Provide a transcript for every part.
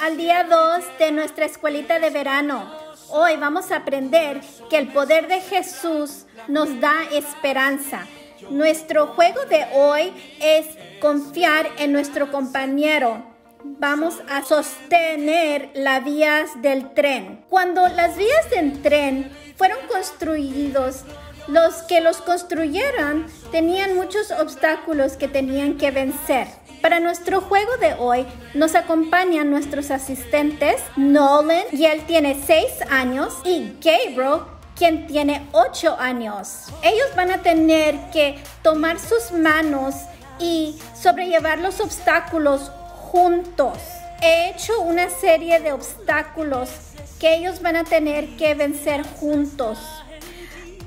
al día 2 de nuestra escuelita de verano. Hoy vamos a aprender que el poder de Jesús nos da esperanza. Nuestro juego de hoy es confiar en nuestro compañero. Vamos a sostener las vías del tren. Cuando las vías del tren fueron construidos, los que los construyeron tenían muchos obstáculos que tenían que vencer. Para nuestro juego de hoy nos acompañan nuestros asistentes Nolan y él tiene 6 años y Gabriel quien tiene 8 años. Ellos van a tener que tomar sus manos y sobrellevar los obstáculos juntos. He hecho una serie de obstáculos que ellos van a tener que vencer juntos.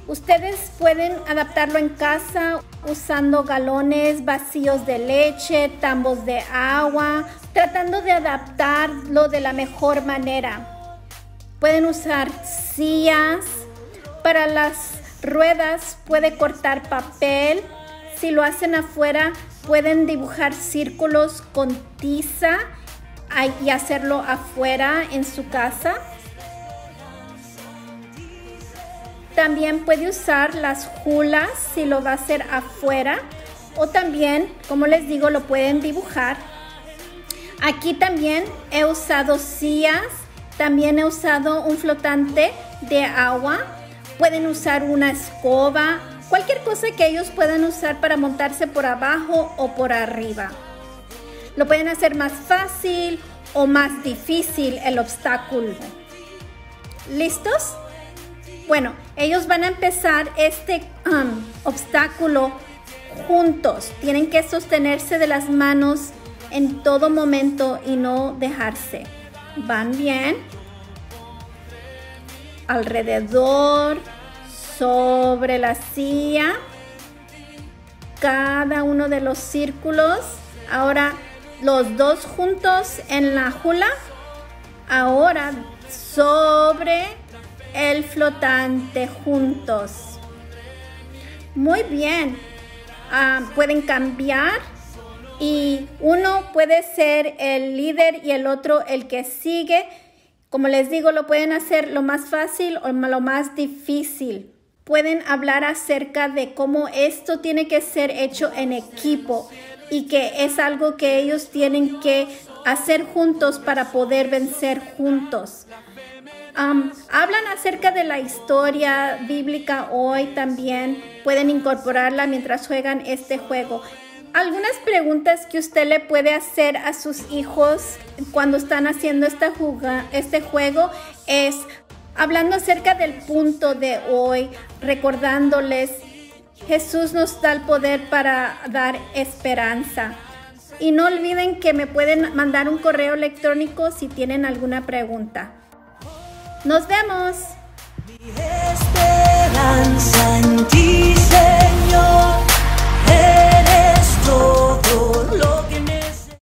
Ustedes pueden adaptarlo en casa usando galones vacíos de leche, tambos de agua, tratando de adaptarlo de la mejor manera. Pueden usar sillas. Para las ruedas puede cortar papel. Si lo hacen afuera, pueden dibujar círculos con tiza y hacerlo afuera en su casa. También puede usar las julas si lo va a hacer afuera o también, como les digo, lo pueden dibujar. Aquí también he usado sillas, también he usado un flotante de agua. Pueden usar una escoba, cualquier cosa que ellos puedan usar para montarse por abajo o por arriba. Lo pueden hacer más fácil o más difícil el obstáculo. ¿Listos? Bueno, ellos van a empezar este um, obstáculo juntos. Tienen que sostenerse de las manos en todo momento y no dejarse. Van bien. Alrededor, sobre la silla. Cada uno de los círculos. Ahora los dos juntos en la jula. Ahora sobre el flotante juntos. Muy bien. Ah, pueden cambiar y uno puede ser el líder y el otro el que sigue. Como les digo, lo pueden hacer lo más fácil o lo más difícil. Pueden hablar acerca de cómo esto tiene que ser hecho en equipo y que es algo que ellos tienen que hacer juntos para poder vencer juntos hablan acerca de la historia bíblica hoy también. Pueden incorporarla mientras juegan este juego. Algunas preguntas que usted le puede hacer a sus hijos cuando están haciendo esta este juego es hablando acerca del punto de hoy, recordándoles, Jesús nos da el poder para dar esperanza. Y no olviden que me pueden mandar un correo electrónico si tienen alguna pregunta. Nos vemos.